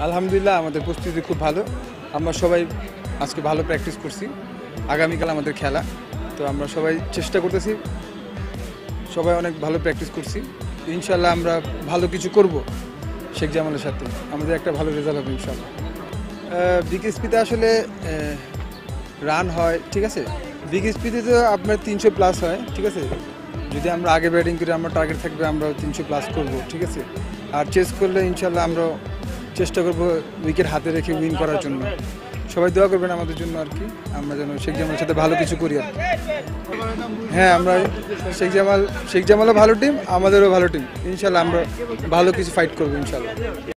আলহামদুলিল্লাহ, আমাদের প্রস্তুতি খুব ভালো। আমরা সবাই আজকে ভালো প্র্যাকটিস করছি। আগামীকাল আমাদের খেলা। তো আমরা সবাই চেষ্টা করতেছি, সবাই অনেক ভালো প্র্যাকটিস করছি। ইনশাল্লাহ আমরা ভালো কিছু করব শেখ জামালের সাথে। আমাদের একটা ভালো রেজাল্ট হবে ইনশাল্লাহ বিগ স্পিতে আসলে রান হয়, ঠিক আছে? বিগ স্পিতে তো আপনার তিনশো প্লাস হয়, ঠিক আছে? যদি আমরা আগে ব্যাটিং করি, আমরা টার্গেট থাকবে আমরা তিনশো প্লাস করব, ঠিক আছে? আর চেস করলে ইনশাল্লাহ আমরা চেষ্টা করব উইকেট হাতে রেখে উইন করার জন্য। সবাই দোয়া করবেন আমাদের জন্য আর কি। আমরা যেন শেখ জামালের সাথে ভালো কিছু করি আর। হ্যাঁ আমরা শেখ জামাল, শেখ জামালও ভালো টিম আমাদেরও ভালো টিম ইনশাল্লাহ আমরা ভালো কিছু ফাইট করব, ইনশাল্লাহ।